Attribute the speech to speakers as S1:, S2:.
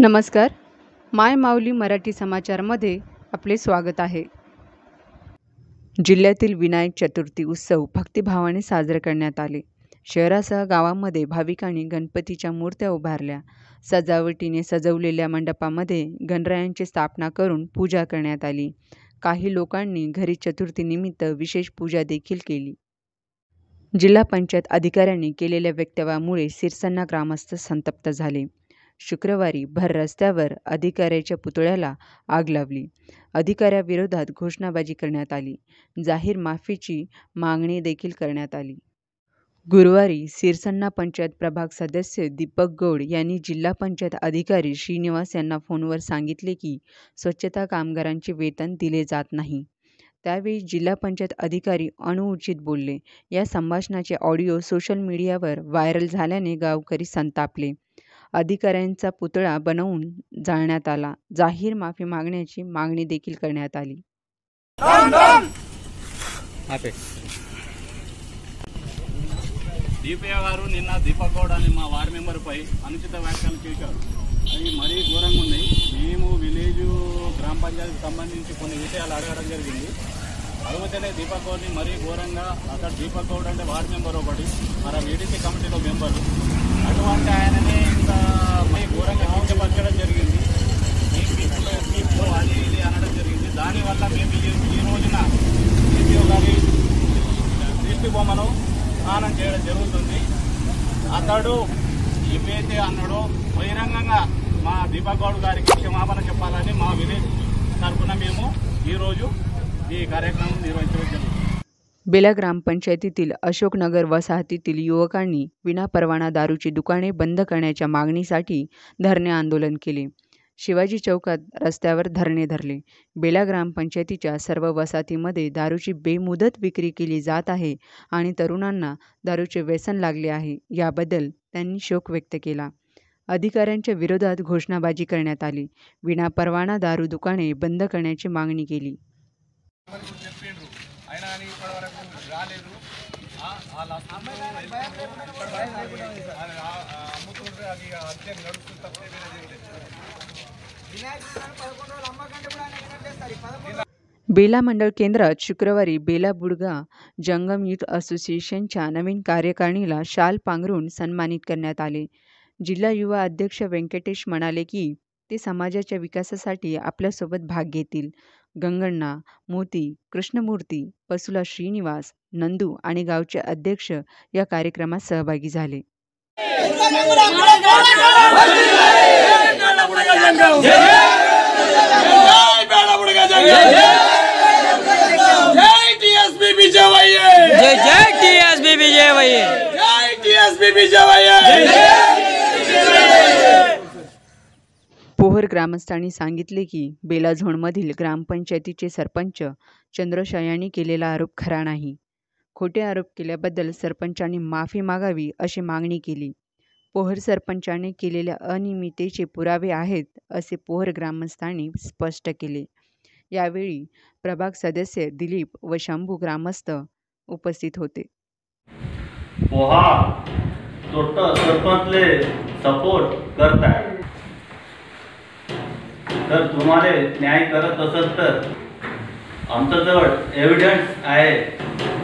S1: नमस्कार. माय माऊली मराठी समाचारमध्ये आपले स्वागत आहे. जिल्ह्यातील विनायक चतुर्थी उत्सव भक्तिभावाने साजरे करण्यात आले. शहरासह गावामध्ये भाविकांनी गणपतीच्या मूर्त्या उभारल्या. सजावटीने सजवलेल्या मंडपामध्ये गणरायांची स्थापना करून पूजा करण्यात आली. काही लोकांनी घरी चतुर्थीनिमित्त विशेष पूजा देखील केली. जिल्हा पंचायत अधिकाऱ्यांनी केलेल्या वक्तव्यामुळे सिरसन्ना ग्रामस्थ संतप्त झाले. शुक्रवारी भर रस्त्यावर अधिकाऱ्याच्या पुतळ्याला आग लावली. अधिकाऱ्याविरोधात घोषणाबाजी करण्यात आली. जाहीर माफीची मागणी देखील करण्यात आली. गुरुवारी सिरसन्ना पंचायत प्रभाग सदस्य दीपक गौड यांनी जिल्हा पंचायत अधिकारी श्रीनिवास यांना फोनवर सांगितले की स्वच्छता कामगारांचे वेतन दिले जात नाही. त्यावेळी जिल्हा पंचायत अधिकारी अनुउचित बोलले. या संभाषणाचे ऑडिओ सोशल मीडियावर व्हायरल झाल्याने गावकरी संतापले. अधिकाऱ्यांचा पुतळा बनवून जाळण्यात आला जाहीर माफी मागण्याची मागणी देखील करण्यात आली
S2: ఆపే
S3: డిపిఓ గారు నిన్న దీపక్ గౌడ్ అని మా వార్డు మెంబర్పై అనుచిత వ్యాఖ్యలు చేశారు అవి మరీ ఘోరంగా ఉన్నాయి మేము విలేజ్ గ్రామ పంచాయతీకి సంబంధించి కొన్ని విషయాలు అడగడం జరిగింది అడిగితేనే దీపక్ గౌడ్ని మరీ ఘోరంగా అక్కడ దీపక్ గౌడ్ అంటే వార్డు మెంబర్ ఒకటి మన వీడీసీ కమిటీలో మెంబర్ ఈ ఈ రోజున డిపిఓ గారి దిష్టి బొమ్మను స్నానం చేయడం జరుగుతుంది అతడు ఏవైతే అన్నాడో బహిరంగంగా మా దీపక్ గౌడ్ గారికి క్షమాపణ చెప్పాలని మా విలేజ్ తరఫున మేము ఈరోజు ఈ కార్యక్రమం నిర్వహించడం జరుగుతుంది
S1: बेला ग्रामपंचायतीतील अशोकनगर वसाहतीतील युवकांनी विनापरवाना दारूची दुकाने बंद करण्याच्या मागणीसाठी धरणे आंदोलन केले शिवाजी चौकात रस्त्यावर धरणे धरले बेला ग्रामपंचायतीच्या सर्व वसाहतीमध्ये दारूची बेमुदत विक्री केली जात आहे आणि तरुणांना दारूचे व्यसन लागले आहे याबद्दल त्यांनी शोक व्यक्त केला अधिकाऱ्यांच्या विरोधात घोषणाबाजी करण्यात आली विनापरवाना दारू दुकाने बंद करण्याची मागणी केली
S3: చెప్పిండ్రు అయినా కానీ ఇప్పటి వరకు రాలేదు ఆ, వాళ్ళ అమ్ముతుండ్రు అది అత్యం నడుస్తుంది తప్పే వేరేది ఏం లేదు.
S1: बेला मंडळ केंद्रात शुक्रवारी बेला बुडगा जंगम युथ असोसिएशनच्या नवीन कार्यकारिणीला शाल पांघरून सन्मानित करण्यात आले. जिल्हा युवा अध्यक्ष व्यंकटेश म्हणाले की ते समाजाच्या विकासासाठी आपल्यासोबत भाग घेतील. गंगण्णा मोती कृष्णमूर्ती पसुला श्रीनिवास नंदू आणि गावचे अध्यक्ष या कार्यक्रमात सहभागी झाले.
S4: జై టిఎస్పి విజయవయ్య
S2: జై జై టిఎస్బి విజయవయ్య
S4: జై టిఎస్పి విజయవయ్య
S1: पोहर ग्रामस्थांनी सांगितले की बेला झोनमधील ग्रामपंचायतीचे सरपंच चंद्रशा यांनी केलेला आरोप खरा नाही खोटे आरोप केल्याबद्दल सरपंचांनी माफी मागावी अशी मागणी केली पोहर सरपंचाने केलेल्या अनियमितेचे पुरावे आहेत असे पोहर ग्रामस्थांनी स्पष्ट केले. यावेळी प्रभाग सदस्य दिलीप व शंभू ग्रामस्थ उपस्थित होते.
S5: पोहा सरपंचले सपोर्ट करताय. तर तुम्हाला न्याय करत असत तर आमच्याजवळ एव्हिडन्स आहे.